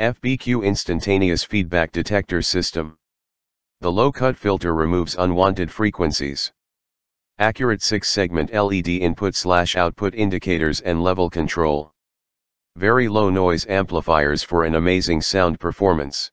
FBQ Instantaneous Feedback Detector System. The low-cut filter removes unwanted frequencies. Accurate 6-segment LED input slash output indicators and level control. Very low noise amplifiers for an amazing sound performance.